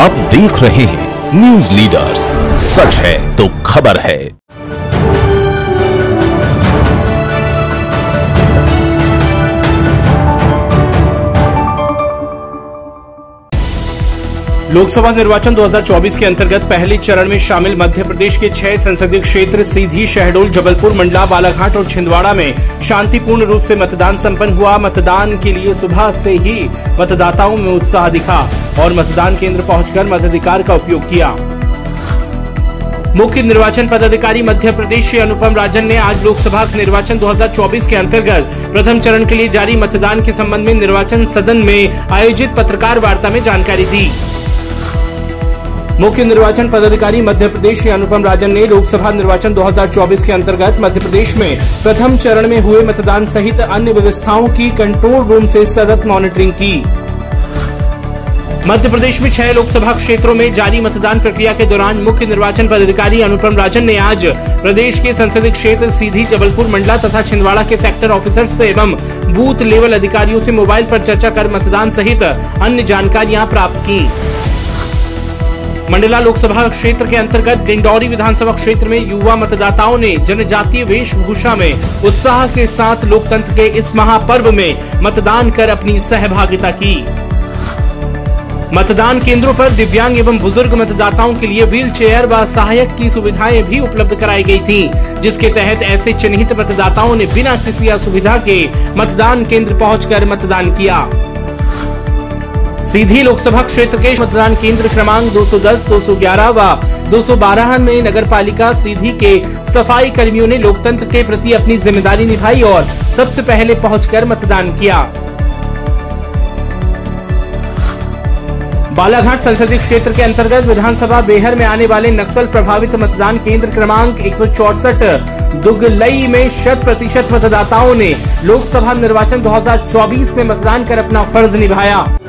आप देख रहे हैं न्यूज़ लीडर्स। सच है तो खबर है। लोकसभा निर्वाचन 2024 के अंतर्गत पहले चरण में शामिल मध्य प्रदेश के छह संसदीय क्षेत्र, सीधी, शहडोल, जबलपुर, मंडला, बालाघाट और छिंदवाड़ा में शांतिपूर्ण रूप से मतदान संपन्न हुआ। मतदान के लिए सुबह से ही मतदाताओं में उत्साह दिखा और मतदान केंद्र पहुंचकर मताधिकार का उपयोग किया। मुख्य निर्वाचन पदाधिकारी मध्य प्रदेश के अनुपम राजन ने आज लोकसभा निर्वाचन 2024 के अंतर्गत प्रथम चरण के लिए जारी मतदान के संबंध में निर्वाचन सदन में आयोजित पत्रकार वार्ता में जानकारी दी। मुख्य निर्वाचन पदाधिकारी मध्य प्रदेश अनुपम राजन ने लोकसभा निर्वाचन 2024 के अंतर्गत मध्य प्रदेश में प्रथम चरण में हुए मतदान सहित अन्य व्यवस्थाओं की कंट्रोल रूम से सतत मॉनिटरिंग की। मध्य प्रदेश में छह लोकसभा क्षेत्रों में जारी मतदान प्रक्रिया के दौरान मुख्य निर्वाचन पदाधिकारी अनुपम राजन ने आज प्रदेश के संसदीय क्षेत्र सीधी जबलपुर, मंडला तथा छिंदवाड़ा के सेक्टर ऑफिसर्स एवं बूथ लेवल अधिकारियों से मोबाइल पर चर्चा कर मतदान सहित अन्य जानकारियाँ प्राप्त की। मंडला लोकसभा क्षेत्र के अंतर्गत डिंडौरी विधानसभा क्षेत्र में युवा मतदाताओं ने जनजातीय वेशभूषा में उत्साह के साथ लोकतंत्र के इस महापर्व में मतदान कर अपनी सहभागिता की। मतदान केंद्रों पर दिव्यांग एवं बुज़ुर्ग मतदाताओं के लिए व्हील चेयर व सहायक की सुविधाएँ भी उपलब्ध कराई गई थी, जिसके तहत ऐसे चिन्हित मतदाताओं ने बिना किसी असुविधा के मतदान केंद्र पहुंचकर मतदान किया। सीधी लोकसभा क्षेत्र के मतदान केंद्र क्रमांक 210, 211 व 212 में नगर पालिका सीधी के सफ़ाई कर्मियों ने लोकतंत्र के प्रति अपनी ज़िम्मेदारी निभाई और सबसे पहले पहुंचकर मतदान किया। बालाघाट संसदीय क्षेत्र के अंतर्गत विधानसभा बेहर में आने वाले नक्सल प्रभावित मतदान केंद्र क्रमांक एक दुगलई में शत प्रतिशत मतदाताओं ने लोकसभा निर्वाचन 2024 में मतदान कर अपना फ़र्ज़ निभाया।